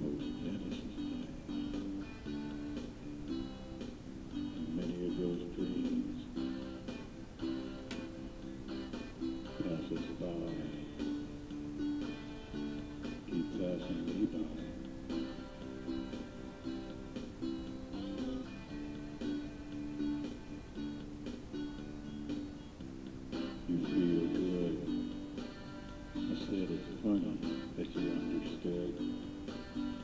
Yeah. discipline that you understood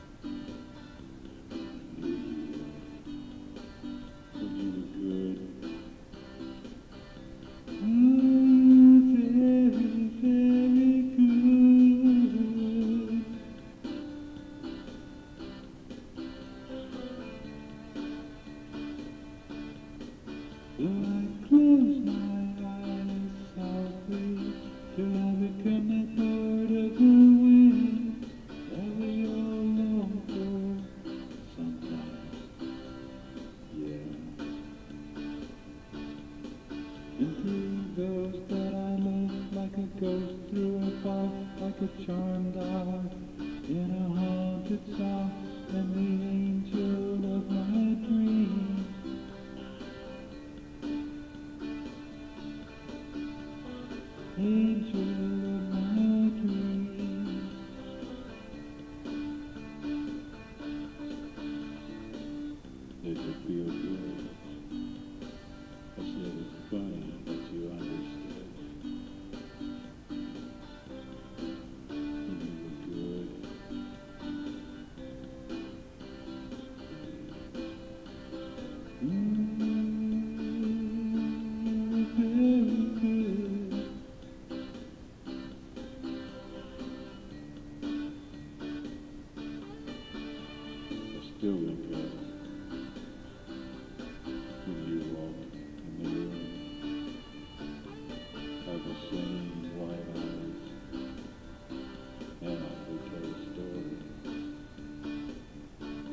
goes through a fog like a charmed dog in a haunted song, and the angel of my dream. Angel of my dream. Does it feel good? Still look at when you walk in the room. Have the same white eyes, and I will tell a story.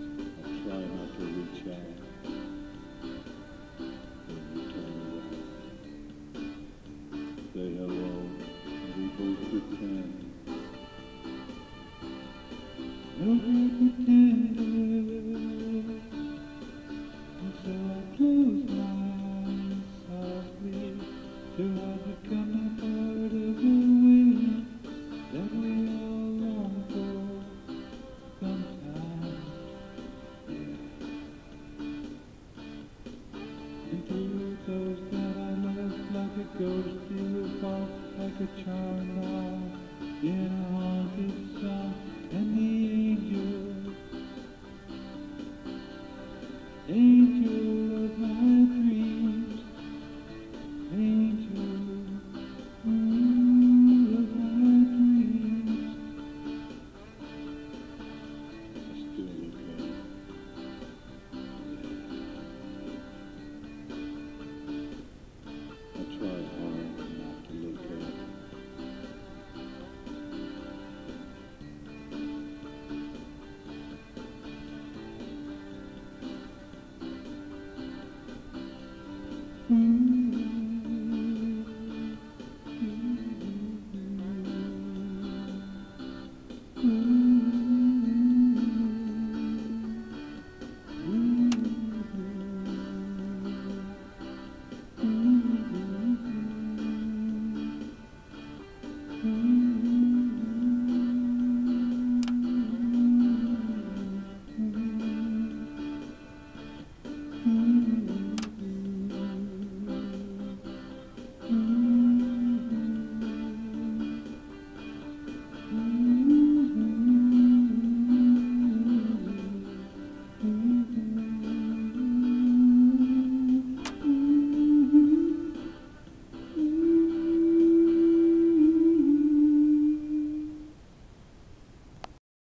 I try not to reach out when you turn around. Say hello, we both pretend. No good pretender. I left the walk like a charm Mm-hmm.